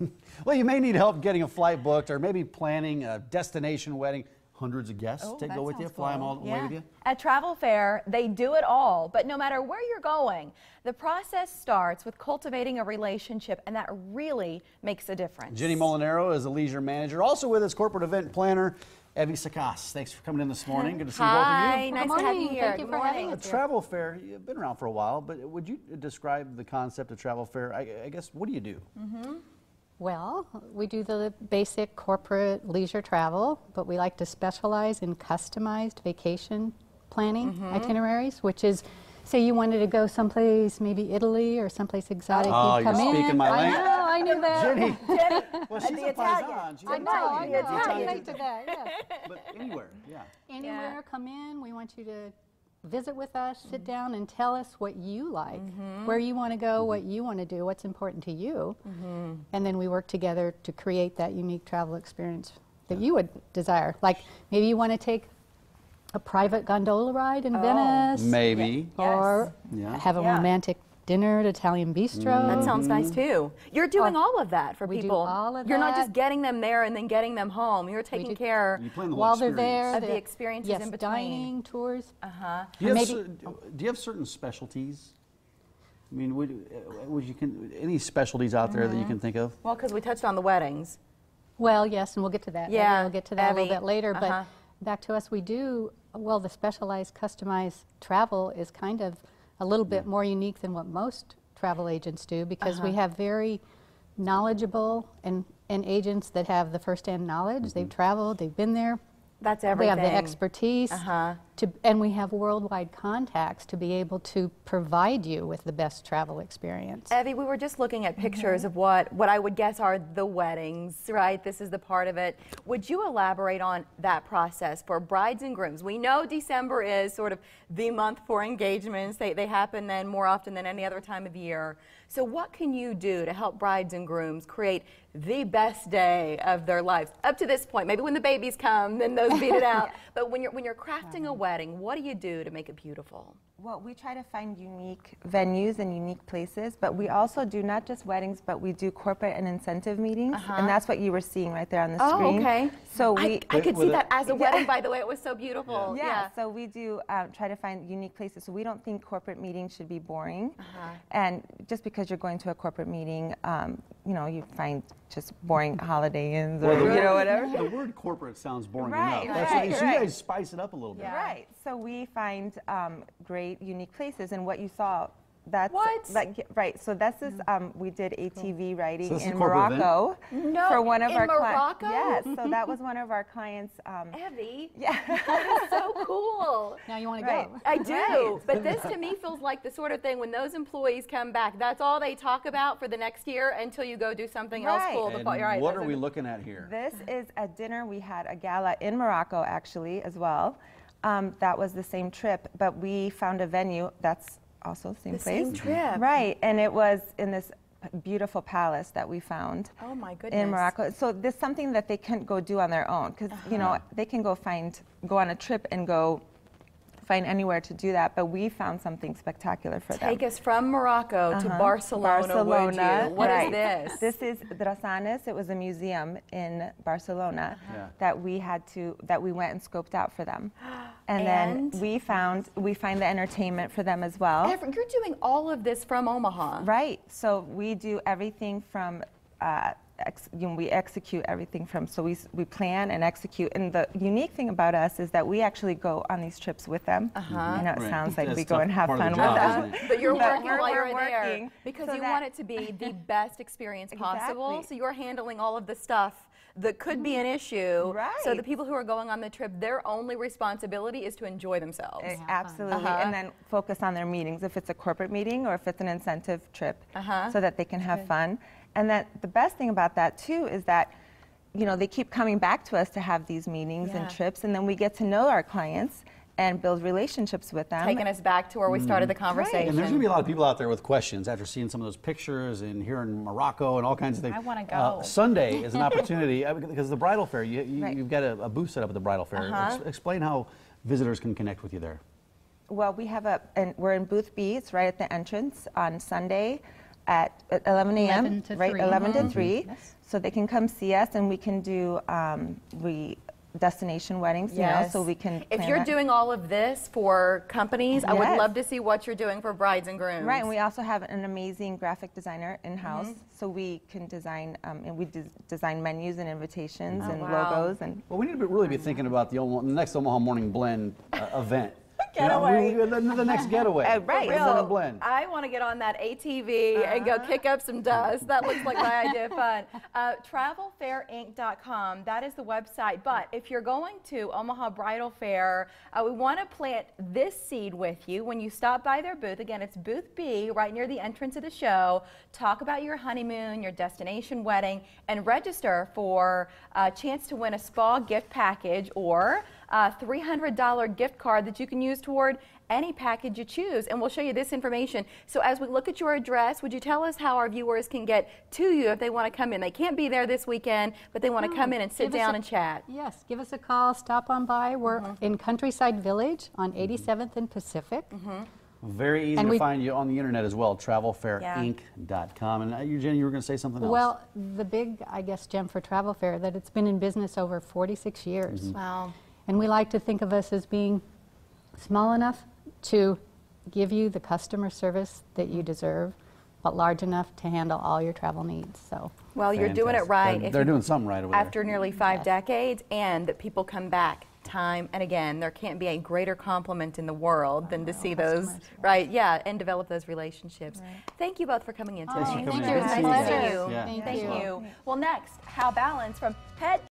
Well, you may need help getting a flight booked or maybe planning a destination wedding. Hundreds of guests Oh, to go with you, sounds fly them all the way with you. At Travel Faire, they do it all, but no matter where you're going, the process starts with cultivating a relationship, and that really makes a difference. Jenny Molinaro is a leisure manager. Also with us, corporate event planner, Evie Sakas. Thanks for coming in this morning. Good to see both of you. Hi, you. nice Good to have you here. Thank you Good for having morning. us. A Travel Faire, you've been around for a while, but would you describe the concept of Travel Faire? I, I guess, what do you do? Mm-hmm. Well, we do the basic corporate leisure travel, but we like to specialize in customized vacation planning Mm-hmm. itineraries, which is, say you wanted to go someplace, maybe Italy or someplace exotic. Oh, you'd you're come in. speaking my I language. know, I knew that. Jenny. Jenny, Well, she's the a Italian. paisan. She's I an know, I know. The I Italian. relate to that, yes. But anywhere, yeah. Anywhere, come in. We want you to visit with us, sit mm-hmm. down, and tell us what you like, mm-hmm. where you want to go, what mm-hmm. you want to do, what's important to you. And then we work together to create that unique travel experience that you would desire. Like maybe you want to take a private gondola ride in oh. Venice. Maybe. Or Yeah. have a Yeah. romantic dinner at Italian bistro. That sounds nice too. You're doing all of that for we do people. all of You're not just getting them there and then getting them home. You're taking do- care. You the While they're there, Of the the- experiences yes, in between. dining tours. Uh-huh. Do you, have Maybe- cer- do you have certain specialties? I mean, would, uh, would you can, any specialties out there that you can think of? Well, because we touched on the weddings. Well, yes, and we'll get to that. Maybe Yeah, we'll get to that a little bit later. uh-huh. But back to us, we do, well, the specialized, customized travel is kind of a little bit more unique than what most travel agents do because we Uh-huh. have very knowledgeable and, and agents that have the first-hand knowledge. They've traveled, they've been there. That's everything. We have the expertise, Uh-huh. to, and we have worldwide contacts to be able to provide you with the best travel experience. Evie, we were just looking at pictures Mm-hmm. of what, what I would guess are the weddings, right? This is the part of it. Would you elaborate on that process for brides and grooms? We know December is sort of the month for engagements. They, they happen then more often than any other time of year. So what can you do to help brides and grooms create the best day of their lives up to this point? Maybe when the babies come, then those beat it out. But when you're, when you're crafting a wedding, what do you do to make it beautiful? Well, we try to find unique venues and unique places, but we also do not just weddings, but we do corporate and incentive meetings, and that's what you were seeing right there on the Oh, screen. okay. So I, we, I could see that as a wedding, by the way. It was so beautiful. yeah, so we do um, try to find unique places. So we don't think corporate meetings should be boring, Uh-huh. and just because you're going to a corporate meeting, um, you know, you find just boring Holiday Inns or you know whatever. The word corporate sounds boring Right, enough. That's right, what, so right. you guys spice it up a little bit. Yeah. Right. So we find um, great, unique places, and what you saw. That's What? Mm. Like, right. So this is um, we did ATV riding So this is a in? Morocco No, for one of in our clients. Yes. So that was one of our clients. Um, Evie, yeah. that is so cool. Now you want to go. I do, but this to me feels like the sort of thing when those employees come back, that's all they talk about for the next year until you go do something else cool. And fall- right, what are we the- looking at here? This is a dinner we had a gala in Morocco actually as well. Um, that was the same trip, but we found a venue that's also the same The place. same trip. Right, and it was in this beautiful palace that we found. Oh my goodness. in Morocco. So there's something that they couldn't go do on their own because you know uh-huh. they can go find go on a trip and go find anywhere to do that. But we found something spectacular for Take them. Take us from Morocco to Uh-huh. Barcelona, Barcelona. you? What is right. this? This is Drassanes. It was a museum in Barcelona Yeah. that we had to that we went and scoped out for them. And, And? then we found we find the entertainment for them as well. Ev- You're doing all of this from Omaha. Right. So we do everything from. Uh, you know, we execute everything from. So we we plan and execute. And the unique thing about us is that we actually go on these trips with them. Uh-huh. I know it Right. soun't like That's we go and have fun the with them. But you're But working while we're you're there working because so you that- want it to be the best experience possible. Exactly. So you're handling all of the stuff that could be an issue. Right. So the people who are going on the trip, their only responsibility is to enjoy themselves. Eh, Absolutely, Uh-huh. and then focus on their meetings if it's a corporate meeting or if it's an incentive trip, Uh-huh. so that they can have fun. And that the best thing about that too is that, you know, they keep coming back to us to have these meetings Yeah. and trips, and then we get to know our clients and build relationships with them. Taking us back to where we started the conversation. And there's going to be a lot of people out there with questions after seeing some of those pictures and here in Morocco and all kinds of things. I wanna Uh, go. Sunday is an opportunity uh, because the bridal fair, you, you, Right. you've got a, a booth set up at the bridal fair. Uh-huh. Ex- explain how visitors can connect with you there. Well, we have a, and we're in booth B. It's right at the entrance on Sunday. At at 11 a.m. 11 to right, 3. 11 to Mhm. 3. Yes. So they can come see us, and we can do um, we destination weddings. You know, so we can. If you're that. doing all of this for companies, I would love to see what you're doing for brides and grooms. Right, and we also have an amazing graphic designer in house, Mm-hmm. so we can design um, and we des- design menus and invitations and Oh, wow. logos and. Well, we need to be, really be thinking about the, Omaha- the next Omaha Morning Blend uh, event. You know, Getaway. we- the, the next getaway. Uh, right. The Real, Morning Blend. I want to get on that ATV and Uh-huh. go kick up some dust. That looks like my idea of fun. Uh, TravelFairInc.com, that is the website. But if you're going to Omaha Bridal Fair, uh, we want to plant this seed with you when you stop by their booth. Again, it's booth B, right near the entrance of the show. Talk about your honeymoon, your destination wedding, and register for a chance to win a spa gift package or a $300 gift card that you can use toward any package you choose. And we'll show you this information. So as we look at your address, would you tell us how our viewers can get to you if they want to come in? They can't be there this weekend, but they want to come in and sit down a- and chat. Yes, give us a call, stop on by. We're Mm-hmm. in Countryside Village on 87th and Pacific. Very easy And to find you on the internet as well, travelfairinc.com. And uh, you, Jenny, you were going to say something else. Well, the big, I guess, gem for Travel Faire, that it's been in business over 46 years. Mm-hmm. Wow. And we like to think of us as being small enough to give you the customer service that you deserve, but large enough to handle all your travel needs. So, Well, you're doing it right. They're, they're doing something right over after there. nearly five Yes. decades and that people come back time and again there can't be a greater compliment in the world than to oh, see those customers, right yeah and develop those relationships thank you both for coming in today Thanks thank in. you. Good It's to see you Yeah. Thank Thank you. you. Well, next, How Balance from Pet